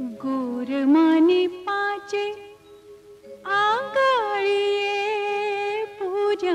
गोरमाने पाचे आंगळीये पूजा